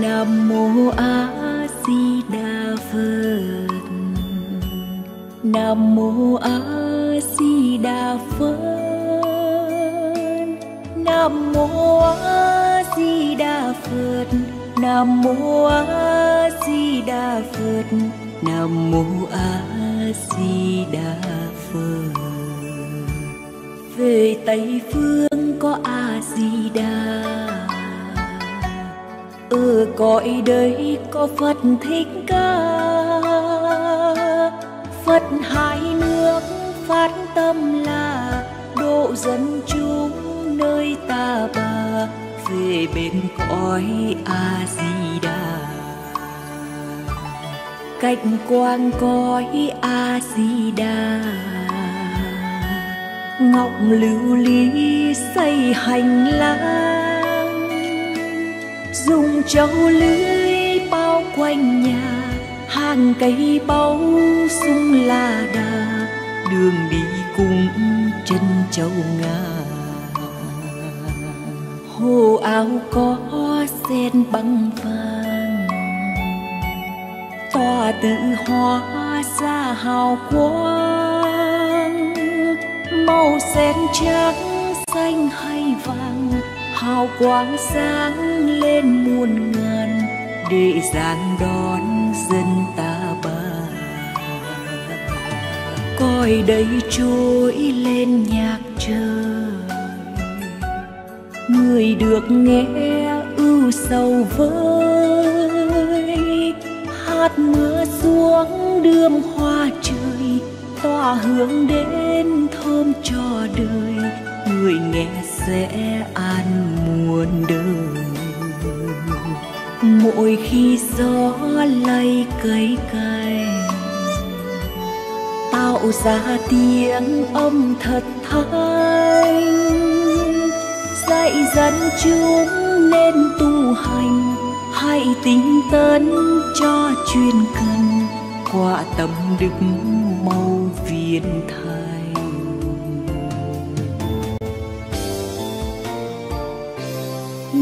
nam mô a di đà phật. Nam mô a di đà phật. Nam mô a di đà phật. Nam mô a di đà phật. Nam mô a di đà phật. Về tây phương có a di đà ở cõi đây có phật thích ca. Phật hai nước phát tâm là độ dân chúng nơi ta bà, về bên cõi a di đà cạnh quang cõi a di đà ngọc lưu ly xây hành lang dùng châu lưới bao quanh nhà, hàng cây bao sung là đà. Đường đi cùng chân châu ngà. Hồ áo có sen băng vàng. Tòa tự hóa ra hào quang. Màu sen trắng xanh hay vàng hào quang sáng lên muôn ngàn, để giang đón dân ta bà coi đây trôi lên nhạc trời, người được nghe ưu sầu vơi. Hát mưa xuống đươm hoa trời, tỏa hướng đến thơm cho đời người nghe sẽ an muôn đời. Mỗi khi gió lay cây cành tạo ra tiếng âm thật thanh. Dạy dẫn chúng nên tu hành, hãy tinh tấn cho chuyên cần. Quả tâm đức mau viên thành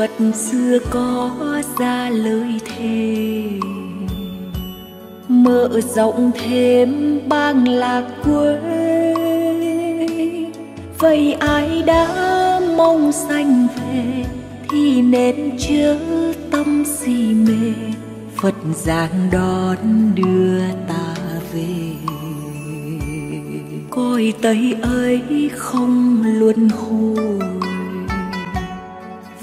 phật xưa có ra lời thề, mở rộng thêm bang lạc quê. Vậy ai đã mong sanh về thì nên chớ tâm si mê. Phật giảng đón đưa ta về. Cõi tây ấy không luân hồi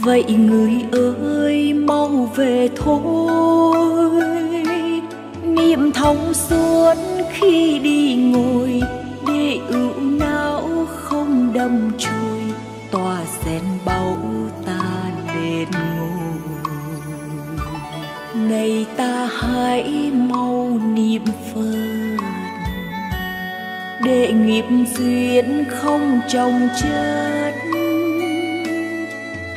vậy người ơi, mau về thôi. Niệm thông suốt khi đi ngồi, để ưu não không đâm chui tòa sen bao ta nên ngồi. Này ta hãy mau niệm phật. Để nghiệp duyên không trồng chơi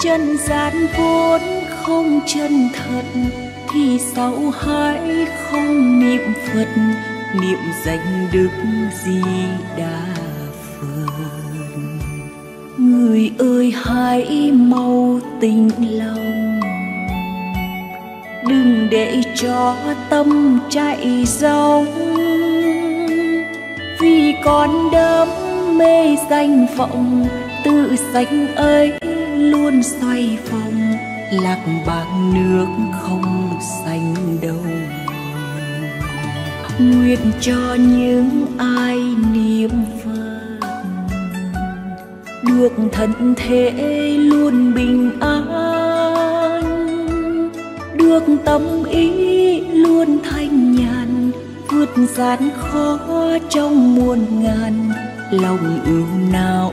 chân gian vốn không chân thật, thì sao hãy không niệm phật, niệm danh đức di đà phật. Người ơi, hãy mau tình lòng. Đừng để cho tâm chạy rong vì con đắm mê danh vọng, tự danh ấy luôn xoay phong, lạc bạc nước không xanh đâu. Nguyện cho những ai niệm phật, được thân thể luôn bình an. Được tâm ý luôn thanh nhàn, vượt gian khó trong muôn ngàn. Lòng ưu não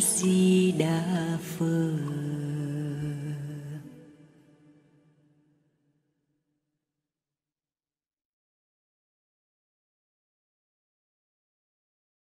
di đà phật